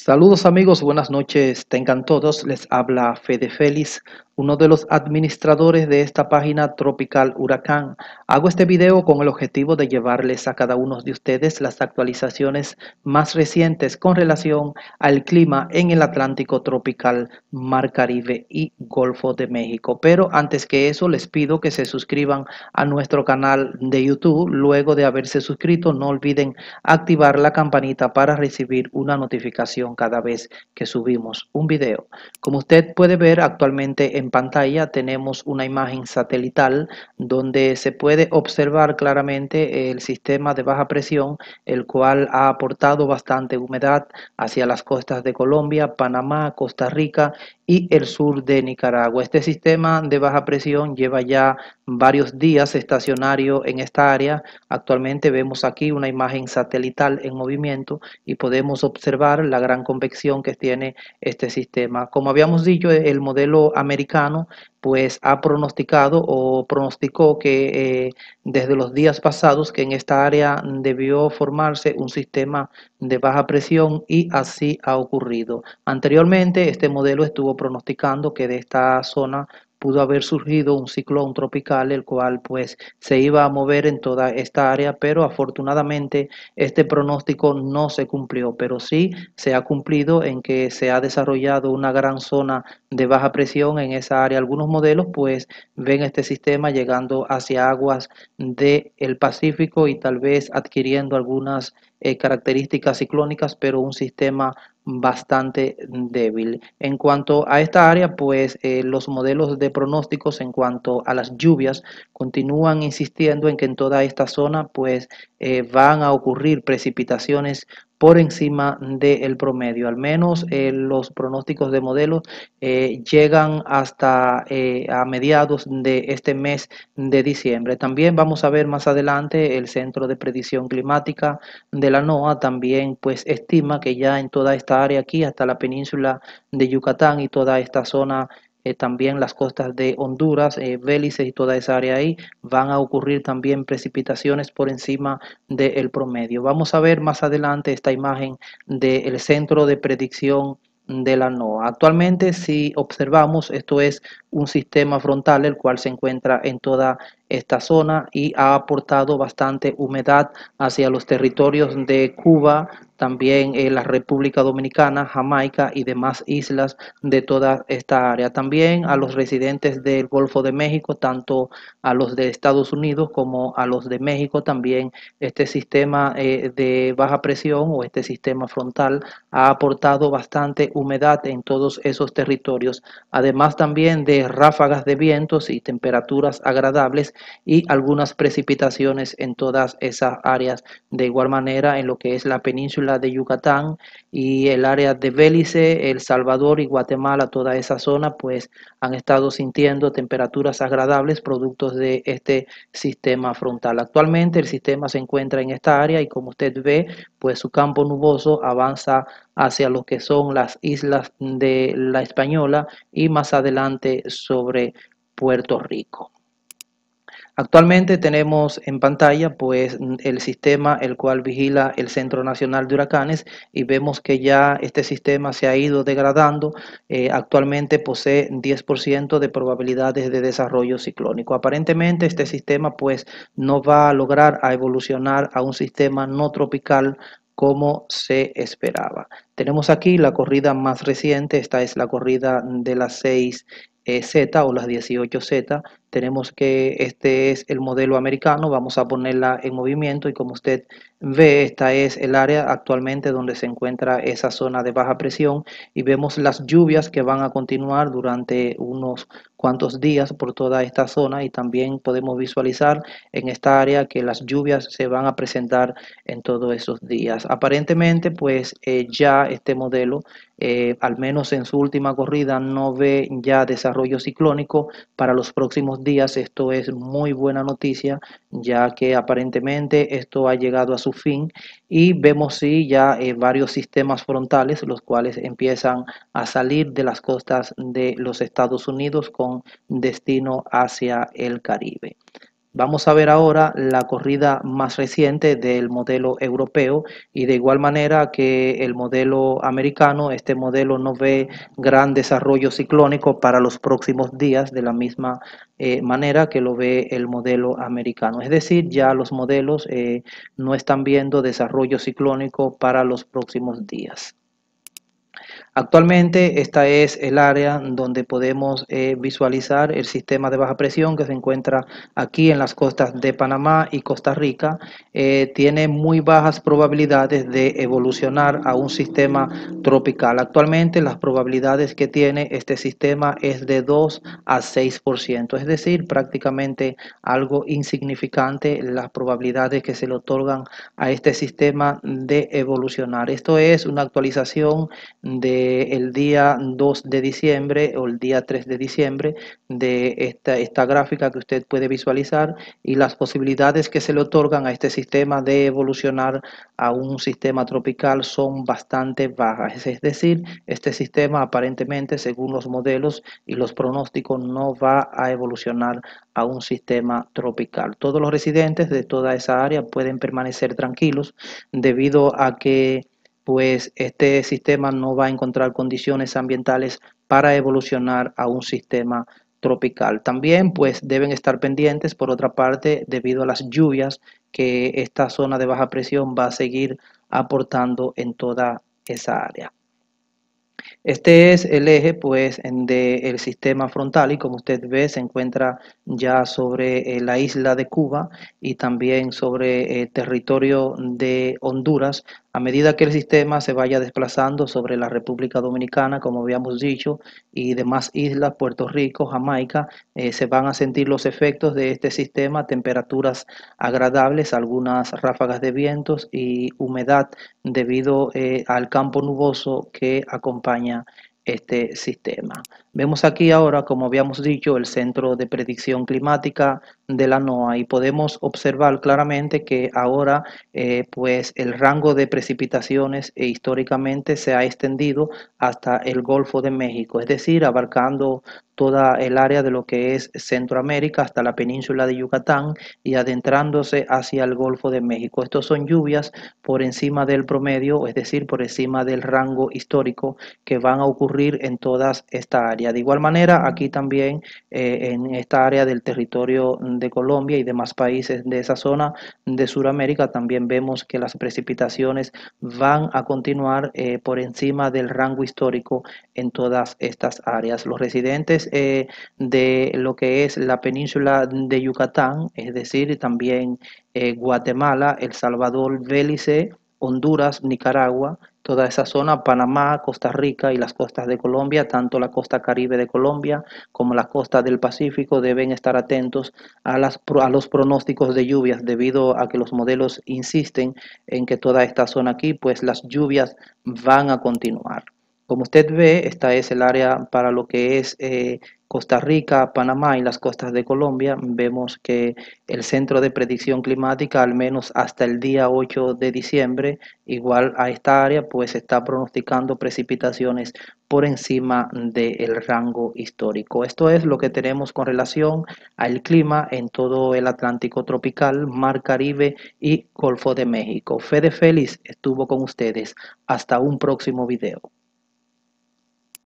Saludos amigos, buenas noches, tengan todos. Les habla Fede Félix, uno de los administradores de esta página Tropical Huracán. Hago este video con el objetivo de llevarles a cada uno de ustedes las actualizaciones más recientes con relación al clima en el Atlántico tropical, Mar Caribe y Golfo de México. Pero antes que eso les pido que se suscriban a nuestro canal de YouTube. Luego de haberse suscrito no olviden activar la campanita para recibir una notificación cada vez que subimos un video. Como usted puede ver actualmente en pantalla tenemos una imagen satelital donde se puede observar claramente el sistema de baja presión, el cual ha aportado bastante humedad hacia las costas de Colombia, Panamá, Costa Rica y el sur de Nicaragua. Este sistema de baja presión lleva ya varios días estacionario en esta área. Actualmente vemos aquí una imagen satelital en movimiento y podemos observar la gran convección que tiene este sistema. Como habíamos dicho, el modelo americano pues ha pronosticado o pronosticó que eh, desde los días pasados que en esta área debió formarse un sistema de baja presión y así ha ocurrido. Anteriormente este modelo estuvo pronosticando que de esta zona pudo haber surgido un ciclón tropical el cual pues se iba a mover en toda esta área pero afortunadamente este pronóstico no se cumplió pero sí se ha cumplido en que se ha desarrollado una gran zona de baja presión en esa área algunos modelos pues ven este sistema llegando hacia aguas del el Pacífico y tal vez adquiriendo algunas eh, características ciclónicas, pero un sistema bastante débil. En cuanto a esta área, pues eh, los modelos de pronósticos en cuanto a las lluvias continúan insistiendo en que en toda esta zona pues eh, van a ocurrir precipitaciones por encima del promedio. Al menos eh, los pronósticos de modelos eh, llegan hasta eh, a mediados de este mes de diciembre. También vamos a ver más adelante el Centro de Predicción Climática de la NOAA también pues estima que ya en toda esta área aquí hasta la península de Yucatán y toda esta zona eh, también las costas de Honduras, eh, Bélice y toda esa área ahí, van a ocurrir también precipitaciones por encima del promedio. Vamos a ver más adelante esta imagen del centro de predicción de la NOAA. Actualmente, si observamos, esto es un sistema frontal, el cual se encuentra en toda esta zona y ha aportado bastante humedad hacia los territorios de Cuba, también la República Dominicana, Jamaica y demás islas de toda esta área. También a los residentes del Golfo de México, tanto a los de Estados Unidos como a los de México, también este sistema eh, de baja presión o este sistema frontal ha aportado bastante humedad en todos esos territorios, además también de ráfagas de vientos y temperaturas agradables y algunas precipitaciones en todas esas áreas. De igual manera, en lo que es la península de Yucatán y el área de Bélice, El Salvador y Guatemala, toda esa zona, pues han estado sintiendo temperaturas agradables productos de este sistema frontal. Actualmente el sistema se encuentra en esta área y como usted ve, pues su campo nuboso avanza hacia lo que son las islas de la Española y más adelante sobre Puerto Rico. Actualmente tenemos en pantalla pues el sistema el cual vigila el Centro Nacional de Huracanes y vemos que ya este sistema se ha ido degradando. Eh, actualmente posee 10% de probabilidades de desarrollo ciclónico. Aparentemente este sistema pues no va a lograr a evolucionar a un sistema no tropical como se esperaba. Tenemos aquí la corrida más reciente, esta es la corrida de las 6 eh, Z o las 18Z tenemos que este es el modelo americano, vamos a ponerla en movimiento y como usted ve, esta es el área actualmente donde se encuentra esa zona de baja presión y vemos las lluvias que van a continuar durante unos cuantos días por toda esta zona y también podemos visualizar en esta área que las lluvias se van a presentar en todos esos días. Aparentemente pues eh, ya este modelo eh, al menos en su última corrida no ve ya desarrollo ciclónico para los próximos días. Esto es muy buena noticia, ya que aparentemente esto ha llegado a su fin y vemos sí ya eh, varios sistemas frontales, los cuales empiezan a salir de las costas de los Estados Unidos con destino hacia el Caribe. Vamos a ver ahora la corrida más reciente del modelo europeo y de igual manera que el modelo americano, este modelo no ve gran desarrollo ciclónico para los próximos días de la misma eh, manera que lo ve el modelo americano. Es decir, ya los modelos eh, no están viendo desarrollo ciclónico para los próximos días. Actualmente esta es el área donde podemos eh, visualizar el sistema de baja presión que se encuentra aquí en las costas de Panamá y Costa Rica. Eh, tiene muy bajas probabilidades de evolucionar a un sistema tropical. Actualmente las probabilidades que tiene este sistema es de 2 a 6%, es decir, prácticamente algo insignificante las probabilidades que se le otorgan a este sistema de evolucionar. Esto es una actualización de el día 2 de diciembre o el día 3 de diciembre de esta, esta gráfica que usted puede visualizar y las posibilidades que se le otorgan a este sistema de evolucionar a un sistema tropical son bastante bajas. Es decir, este sistema aparentemente, según los modelos y los pronósticos, no va a evolucionar a un sistema tropical. Todos los residentes de toda esa área pueden permanecer tranquilos debido a que pues este sistema no va a encontrar condiciones ambientales para evolucionar a un sistema tropical. También pues deben estar pendientes por otra parte debido a las lluvias que esta zona de baja presión va a seguir aportando en toda esa área. Este es el eje pues del sistema frontal y como usted ve se encuentra ya sobre eh, la isla de Cuba y también sobre el eh, territorio de Honduras a medida que el sistema se vaya desplazando sobre la República Dominicana, como habíamos dicho, y demás islas, Puerto Rico, Jamaica, eh, se van a sentir los efectos de este sistema, temperaturas agradables, algunas ráfagas de vientos y humedad debido eh, al campo nuboso que acompaña este sistema. Vemos aquí ahora, como habíamos dicho, el Centro de Predicción Climática de la NOAA y podemos observar claramente que ahora eh, pues el rango de precipitaciones e históricamente se ha extendido hasta el Golfo de México, es decir, abarcando toda el área de lo que es Centroamérica hasta la península de Yucatán y adentrándose hacia el Golfo de México. Estos son lluvias por encima del promedio, es decir, por encima del rango histórico que van a ocurrir en todas esta área. De igual manera, aquí también eh, en esta área del territorio de Colombia y demás países de esa zona de Sudamérica, también vemos que las precipitaciones van a continuar eh, por encima del rango histórico en todas estas áreas. Los residentes eh, de lo que es la península de Yucatán, es decir, también Guatemala, El Salvador, Belice, Honduras, Nicaragua, toda esa zona, Panamá, Costa Rica y las costas de Colombia, tanto la costa caribe de Colombia como la costa del Pacífico, deben estar atentos a, las, a los pronósticos de lluvias debido a que los modelos insisten en que toda esta zona aquí, pues las lluvias van a continuar. Como usted ve, esta es el área para lo que es eh, Costa Rica, Panamá y las costas de Colombia, vemos que el Centro de Predicción Climática, al menos hasta el día 8 de diciembre, igual a esta área, pues está pronosticando precipitaciones por encima del rango histórico. Esto es lo que tenemos con relación al clima en todo el Atlántico tropical, Mar Caribe y Golfo de México. Fede Félix estuvo con ustedes. Hasta un próximo video.